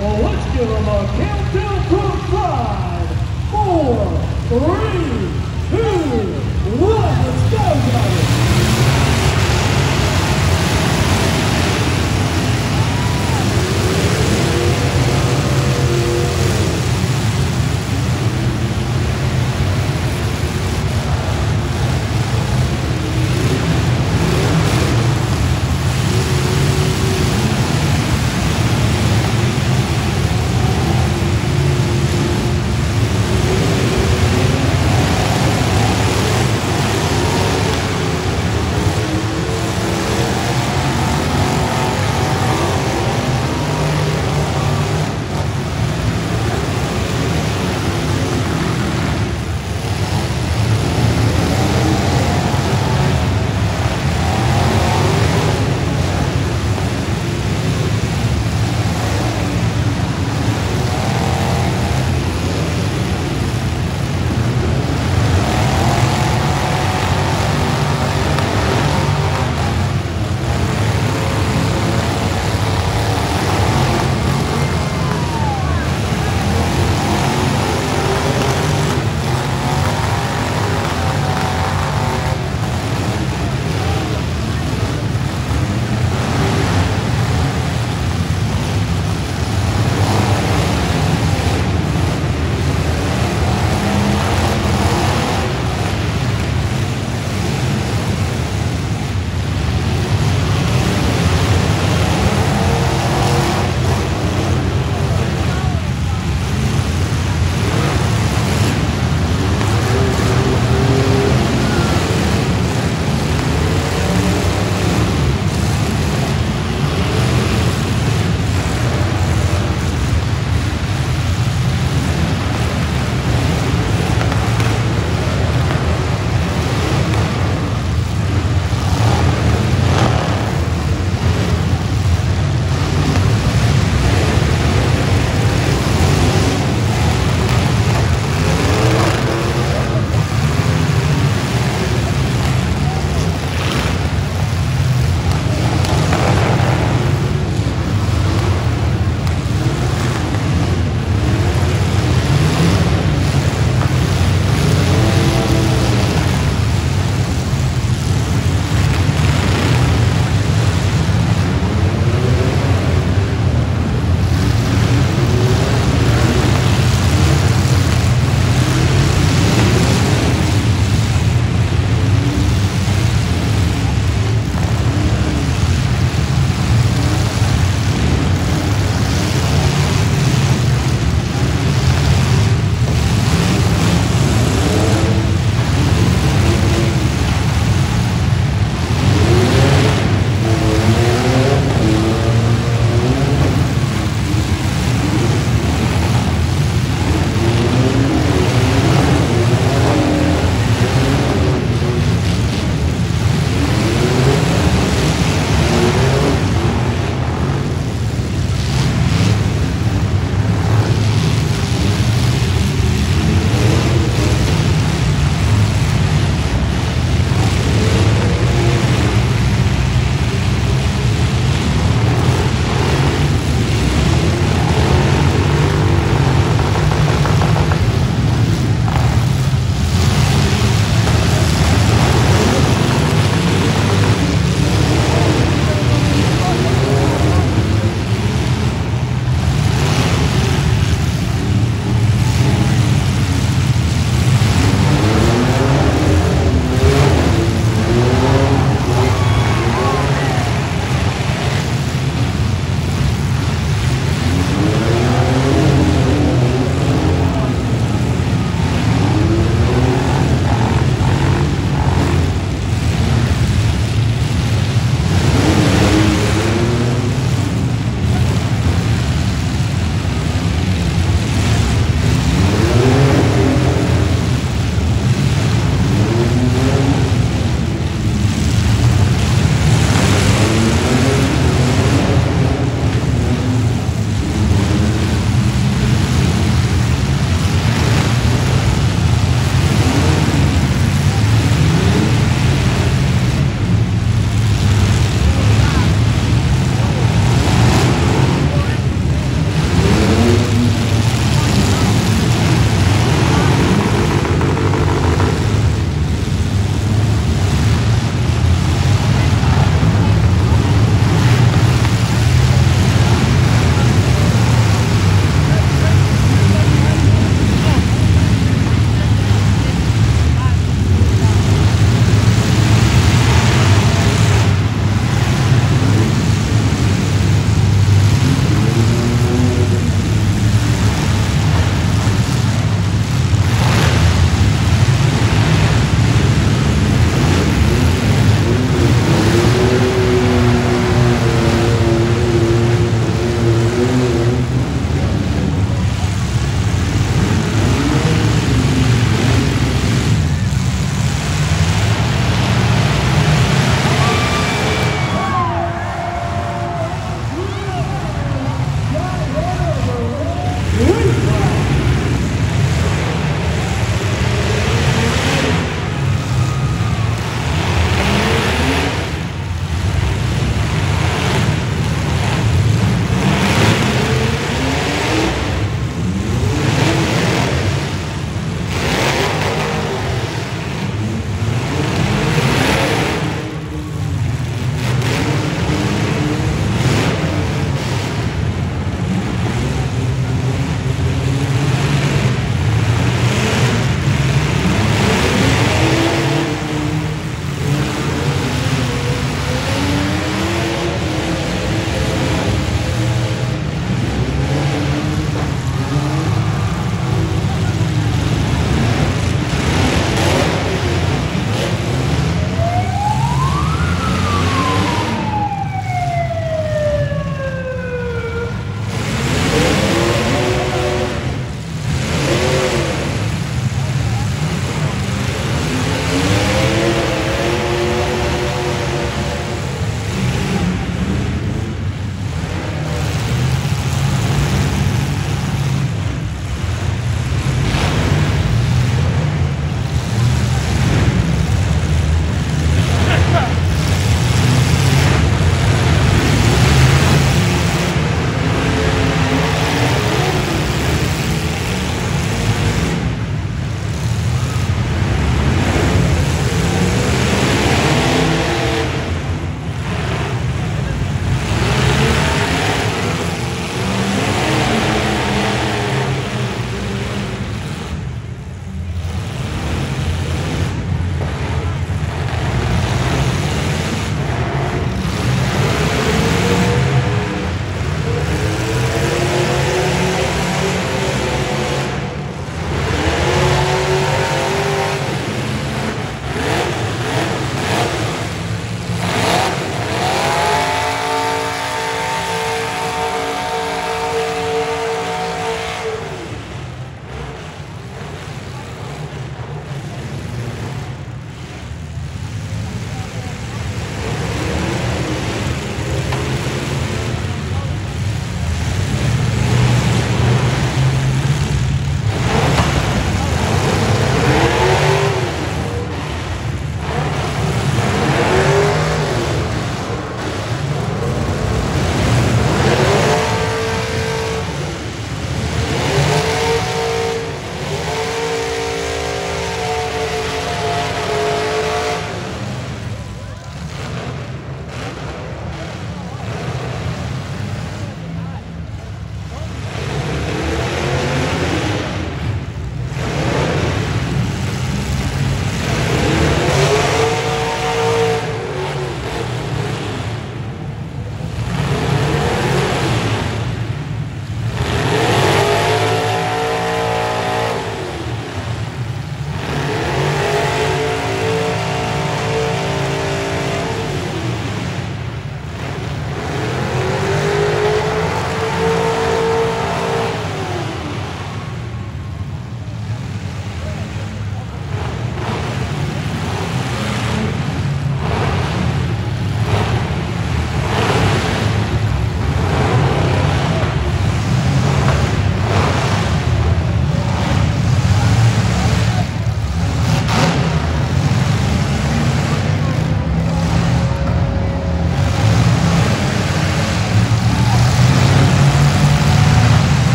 Well, let's give them a countdown to five, four, three,